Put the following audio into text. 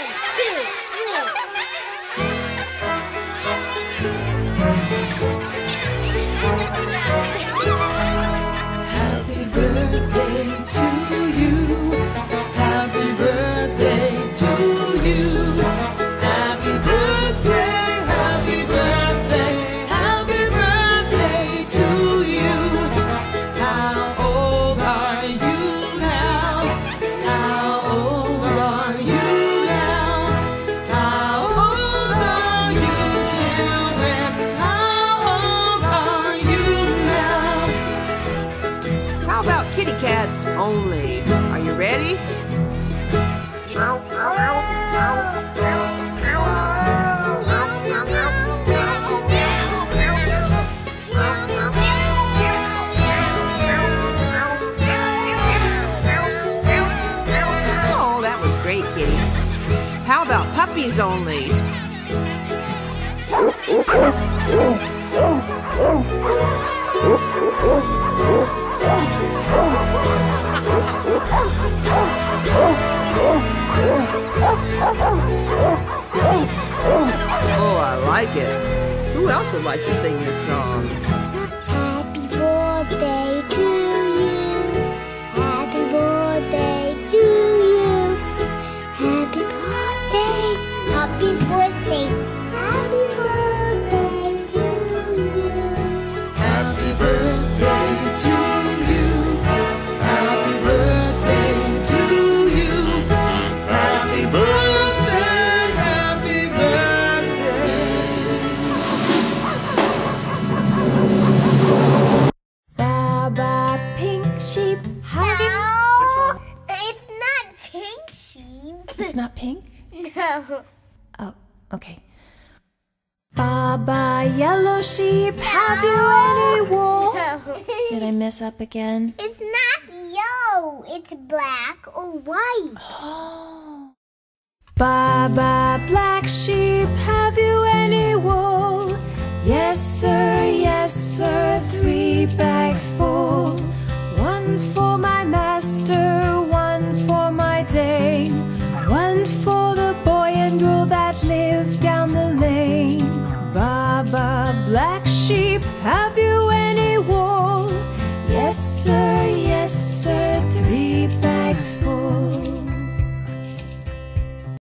One, two. Cats only? Are you ready? Oh, that was great, kitty. How about puppies only? Oh, Oh, I like it. Who else would like to sing this song? Happy birthday to you. Happy birthday to you. Happy birthday. Happy birthday. It's not pink? No. Oh, okay. Baba Yellow Sheep, have you any wool? No. Did I mess up again? It's not yellow. It's black or white. Oh. Baba Black Sheep, black sheep, have you any wool? Yes, sir.